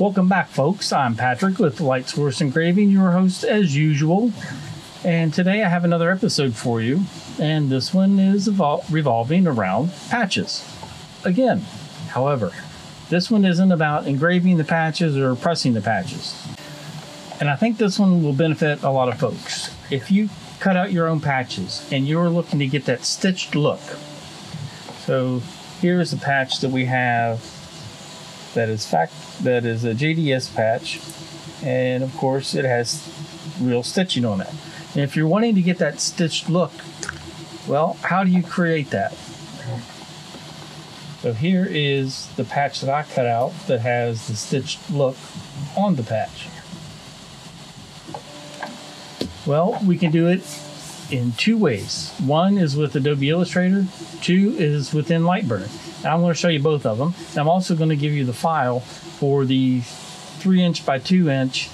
Welcome back, folks. I'm Patrick with Light Source Engraving, your host as usual. And today I have another episode for you, and this one is evol- revolving around patches. Again, however, this one isn't about engraving the patches or pressing the patches. And I think this one will benefit a lot of folks. If you cut out your own patches and you're looking to get that stitched look, so here's a patch that we have that is fact that is a JDS patch, and of course it has real stitching on it. And if you're wanting to get that stitched look, well, how do you create that? So here is the patch that I cut out that has the stitched look on the patch. Well, we can do it in two ways. One is with Adobe Illustrator, two is within Lightburn. And I'm going to show you both of them. And I'm also going to give you the file for the 3 inch by 2 inch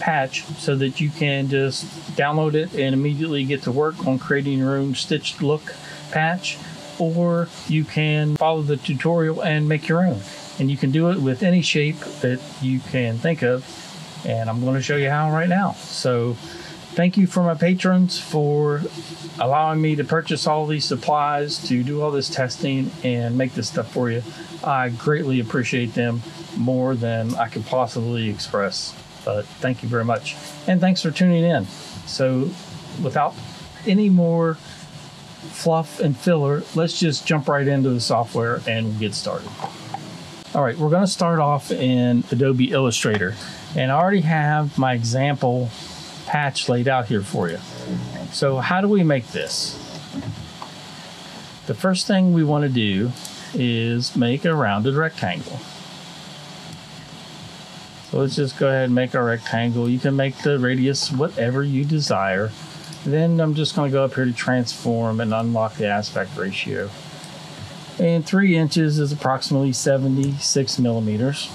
patch so that you can just download it and immediately get to work on creating your own stitched look patch. Or you can follow the tutorial and make your own. And you can do it with any shape that you can think of. And I'm going to show you how right now. So thank you for my patrons for allowing me to purchase all these supplies to do all this testing and make this stuff for you. I greatly appreciate them more than I could possibly express. But thank you very much. And thanks for tuning in. So, without any more fluff and filler, let's just jump right into the software and get started. All right, we're going to start off in Adobe Illustrator. And I already have my example patch laid out here for you. So how do we make this? The first thing we want to do is make a rounded rectangle. So let's just go ahead and make our rectangle. You can make the radius whatever you desire. Then I'm just going to go up here to transform and unlock the aspect ratio. And three inches is approximately 76 millimeters.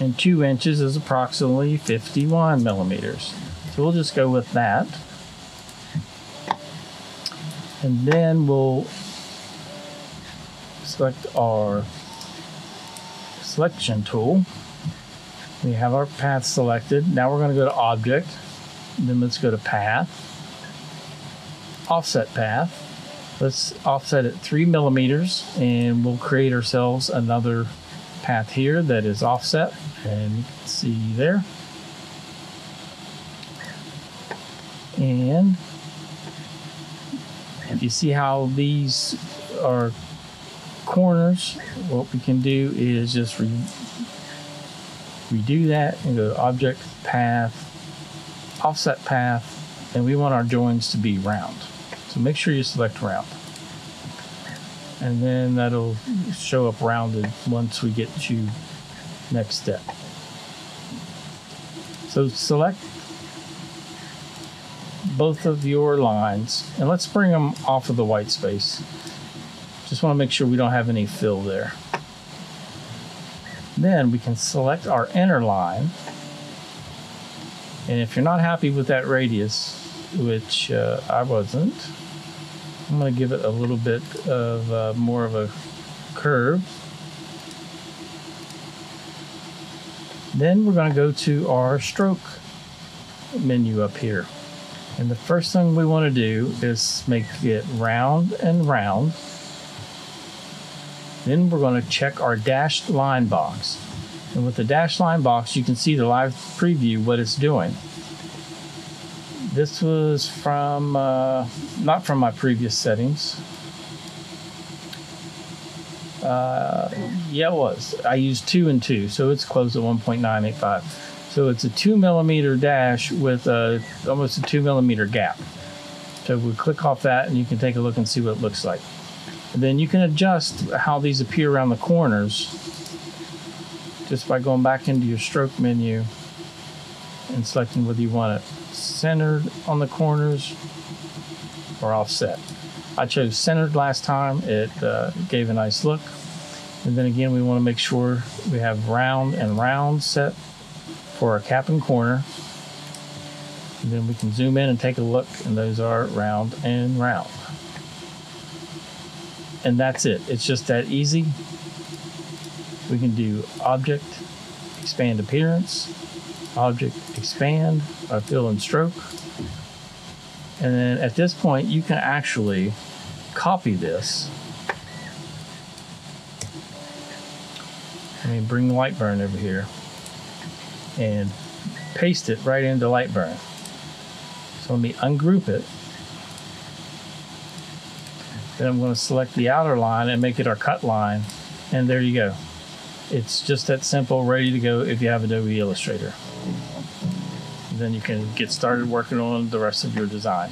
And two inches is approximately 51 millimeters. So we'll just go with that. And then we'll select our selection tool. We have our path selected. Now we're going to go to object. Then let's go to path. Offset path. Let's offset it three millimeters and we'll create ourselves another path here that is offset. And you can see there. And if you see how these are corners. What we can do is just re- redo that and go to object path, offset path, and we want our joins to be round. So make sure you select round. And then that'll show up rounded once we get to next step. So select both of your lines and let's bring them off of the white space. Just want to make sure we don't have any fill there. Then we can select our inner line. And if you're not happy with that radius, which uh, I wasn't, I'm going to give it a little bit of uh, more of a curve. Then we're going to go to our stroke menu up here. And the first thing we want to do is make it round and round. Then we're going to check our dashed line box. And with the dashed line box, you can see the live preview what it's doing. This was from, uh, not from my previous settings. Uh, yeah, it was. I used two and two, so it's closed at 1.985. So it's a two millimeter dash with a, almost a two millimeter gap. So we click off that and you can take a look and see what it looks like. And then you can adjust how these appear around the corners just by going back into your stroke menu and selecting whether you want it centered on the corners or offset. I chose centered last time. It uh, gave a nice look. And then again, we want to make sure we have round and round set for our cap and corner. And then we can zoom in and take a look, and those are round and round. And that's it. It's just that easy. We can do object, expand appearance, object expand, or fill and stroke. And then at this point, you can actually copy this. Let me bring the light Lightburn over here and paste it right into Lightburn. So let me ungroup it. Then I'm going to select the outer line and make it our cut line. And there you go. It's just that simple, ready to go if you have Adobe Illustrator. Then you can get started working on the rest of your design.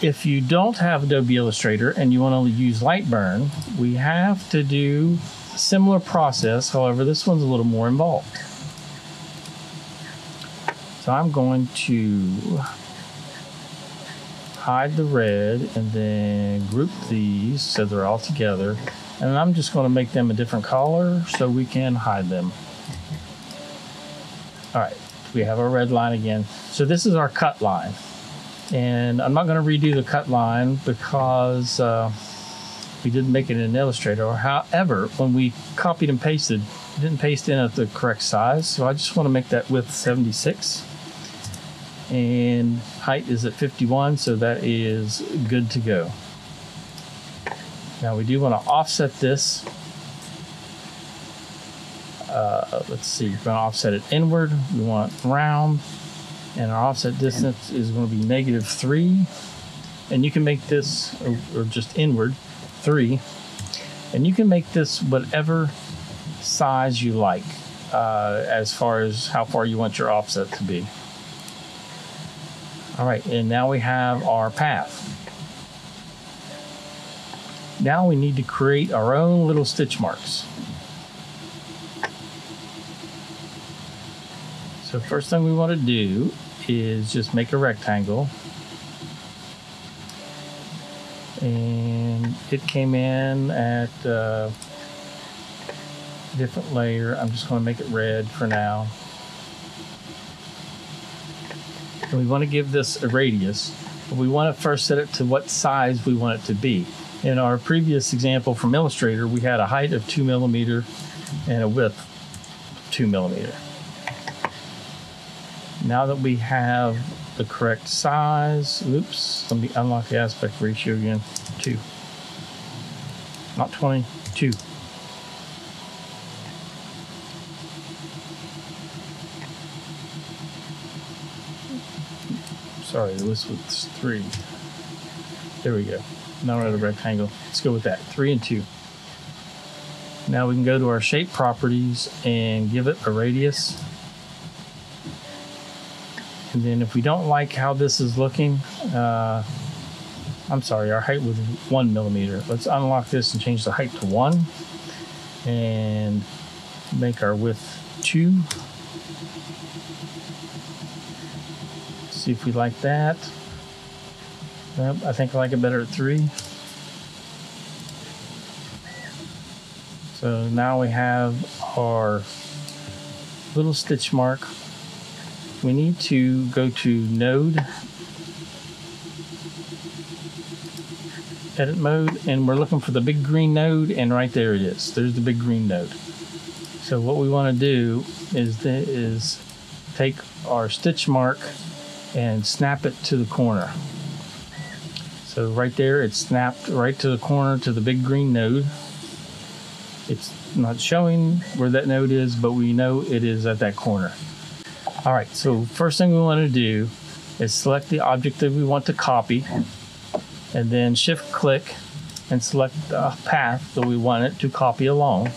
If you don't have Adobe Illustrator and you want to use Lightburn, we have to do a similar process. However, this one's a little more involved. So I'm going to hide the red and then group these so they're all together. And I'm just going to make them a different color so we can hide them. All right, we have our red line again. So this is our cut line. And I'm not going to redo the cut line because uh, we didn't make it in Illustrator. However, when we copied and pasted, it didn't paste in at the correct size. So I just want to make that width 76 and height is at 51 so that is good to go. Now we do want to offset this. Uh, let's see we're going to offset it inward. We want round. And our offset distance is going to be negative 3 and you can make this or, or just inward 3 and you can make this whatever size you like uh, as far as how far you want your offset to be all right, and now we have our path. Now we need to create our own little stitch marks. So first thing we want to do is just make a rectangle. And it came in at uh, a different layer. I'm just going to make it red for now. And we want to give this a radius, but we want to first set it to what size we want it to be. In our previous example from Illustrator, we had a height of two millimeter and a width of two millimeter. Now that we have the correct size, oops, let me unlock the aspect ratio again, two, not 20, two. Sorry, this was three. There we go. Now we're at a rectangle. Let's go with that. Three and two. Now we can go to our shape properties and give it a radius. And then if we don't like how this is looking, uh, I'm sorry, our height was one millimeter. Let's unlock this and change the height to one and make our width two. See if we like that. I think I like it better at three. So now we have our little stitch mark. We need to go to node, edit mode, and we're looking for the big green node, and right there it is. There's the big green node. So what we want to do is, is take our stitch mark and snap it to the corner. So right there, it's snapped right to the corner to the big green node. It's not showing where that node is, but we know it is at that corner. All right, so first thing we want to do is select the object that we want to copy and then shift click and select the path that we want it to copy along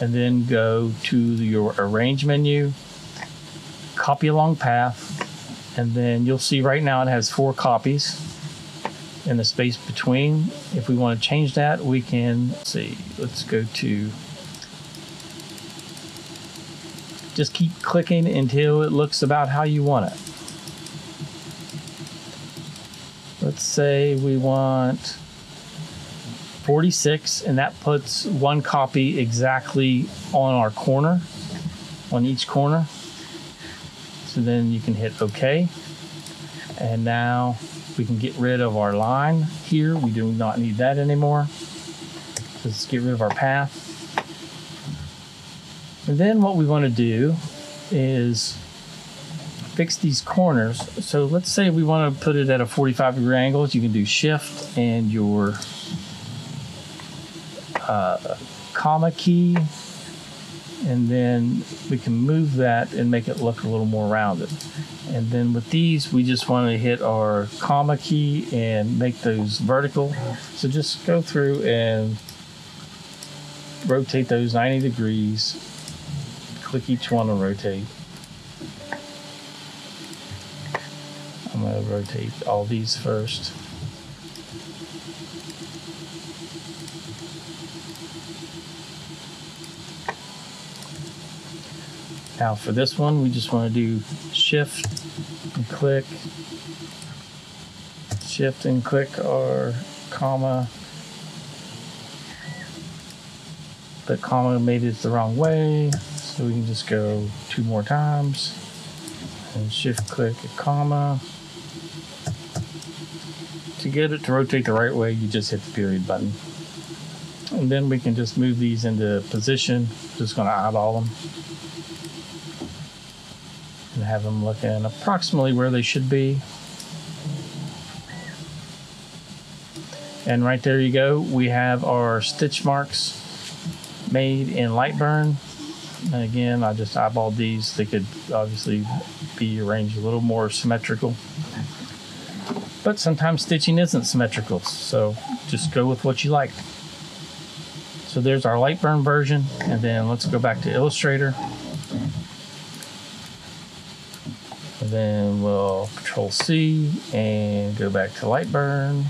and then go to your arrange menu, copy along path, and then you'll see right now it has four copies in the space between. If we want to change that, we can see. Let's go to just keep clicking until it looks about how you want it. Let's say we want 46 and that puts one copy exactly on our corner, on each corner. So then you can hit OK. And now we can get rid of our line here. We do not need that anymore. Let's get rid of our path. And then what we want to do is fix these corners. So let's say we want to put it at a 45 degree angle. You can do shift and your uh, comma key and then we can move that and make it look a little more rounded. And then with these, we just want to hit our comma key and make those vertical. So just go through and rotate those 90 degrees. Click each one to rotate. I'm going to rotate all these first. Now for this one, we just want to do shift and click, shift and click our comma. The comma made it the wrong way, so we can just go two more times and shift click a comma. To get it to rotate the right way, you just hit the period button. And then we can just move these into position. Just going to eyeball them have them looking approximately where they should be. And right there you go. We have our stitch marks made in Lightburn. And again, I just eyeballed these. They could obviously be arranged a little more symmetrical. But sometimes stitching isn't symmetrical, so just go with what you like. So there's our Lightburn version, and then let's go back to Illustrator. And then we'll Control C and go back to Lightburn.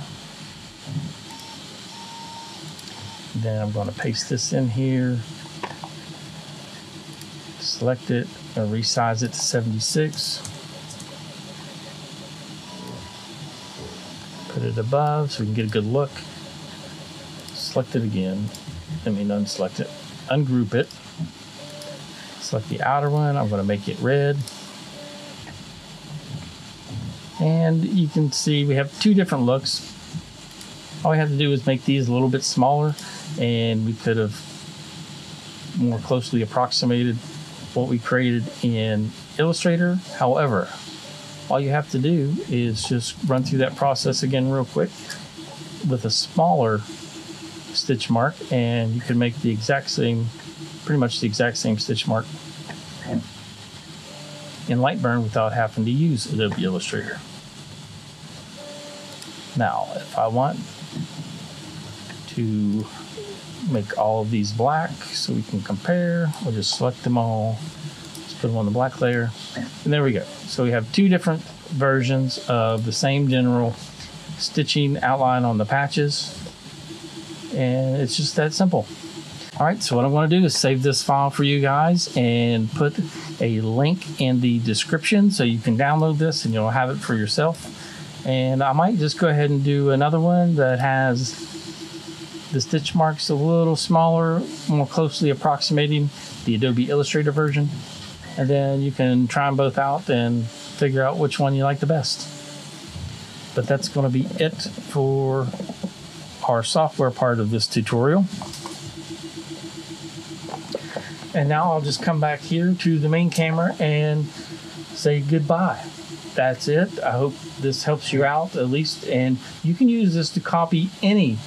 Then I'm going to paste this in here. Select it and resize it to 76. Put it above so we can get a good look. Select it again. I mean, unselect it. Ungroup it. Select the outer one. I'm going to make it red. And you can see we have two different looks. All we have to do is make these a little bit smaller and we could have more closely approximated what we created in Illustrator. However, all you have to do is just run through that process again real quick with a smaller stitch mark and you can make the exact same pretty much the exact same stitch mark in Lightburn without having to use Adobe Illustrator. Now, if I want to make all of these black so we can compare, we'll just select them all, just put them on the black layer, and there we go. So we have two different versions of the same general stitching outline on the patches, and it's just that simple. All right, so what I'm going to do is save this file for you guys and put a link in the description so you can download this and you'll have it for yourself. And I might just go ahead and do another one that has the stitch marks a little smaller, more closely approximating the Adobe Illustrator version. And then you can try them both out and figure out which one you like the best. But that's going to be it for our software part of this tutorial. And now I'll just come back here to the main camera and say goodbye. That's it. I hope this helps you out at least. And you can use this to copy any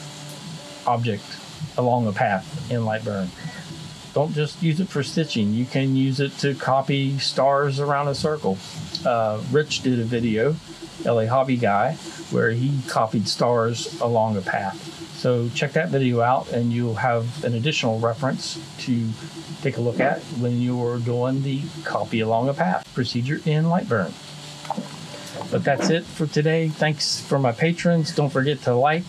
object along a path in Lightburn. Don't just use it for stitching. You can use it to copy stars around a circle. Uh, Rich did a video, LA Hobby Guy, where he copied stars along a path. So check that video out and you'll have an additional reference to take a look at when you're doing the copy along a path procedure in Lightburn. But that's it for today. Thanks for my patrons. Don't forget to like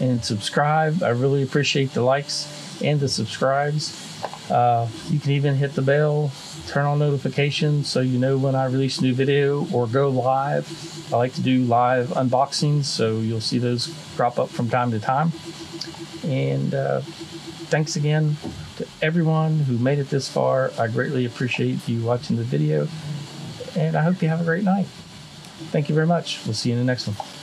and subscribe. I really appreciate the likes and the subscribes. Uh, you can even hit the bell, turn on notifications so you know when I release a new video or go live. I like to do live unboxings, so you'll see those crop up from time to time. And uh, thanks again to everyone who made it this far. I greatly appreciate you watching the video, and I hope you have a great night. Thank you very much. We'll see you in the next one.